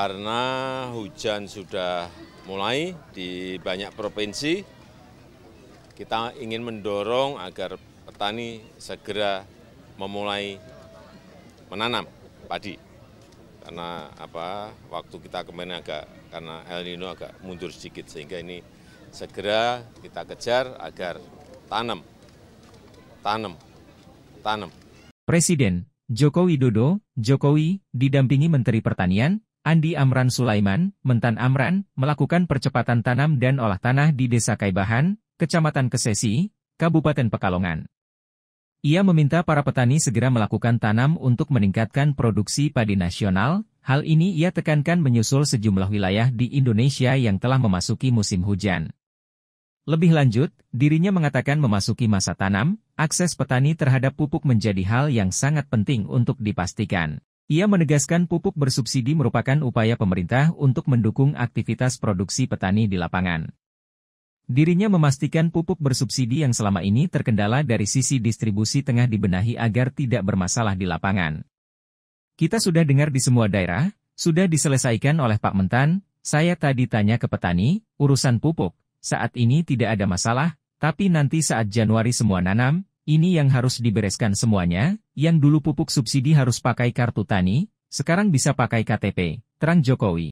Karena hujan sudah mulai di banyak provinsi, kita ingin mendorong agar petani segera memulai menanam padi. Karena apa, waktu kita kemarin agak, karena El Nino agak mundur sedikit, sehingga ini segera kita kejar agar tanam, tanam, tanam. Presiden Joko Widodo, Jokowi, didampingi Menteri Pertanian, Andi Amran Sulaiman, Mentan Amran, melakukan percepatan tanam dan olah tanah di Desa Kaibahan, Kecamatan Kesesi, Kabupaten Pekalongan. Ia meminta para petani segera melakukan tanam untuk meningkatkan produksi padi nasional, hal ini ia tekankan menyusul sejumlah wilayah di Indonesia yang telah memasuki musim hujan. Lebih lanjut, dirinya mengatakan memasuki masa tanam, akses petani terhadap pupuk menjadi hal yang sangat penting untuk dipastikan. Ia menegaskan pupuk bersubsidi merupakan upaya pemerintah untuk mendukung aktivitas produksi petani di lapangan. Dirinya memastikan pupuk bersubsidi yang selama ini terkendala dari sisi distribusi tengah dibenahi agar tidak bermasalah di lapangan. Kita sudah dengar di semua daerah, sudah diselesaikan oleh Pak Mentan, saya tadi tanya ke petani, urusan pupuk, saat ini tidak ada masalah, tapi nanti saat Januari semua nanam, ini yang harus dibereskan semuanya, yang dulu pupuk subsidi harus pakai kartu tani, sekarang bisa pakai KTP, terang Jokowi.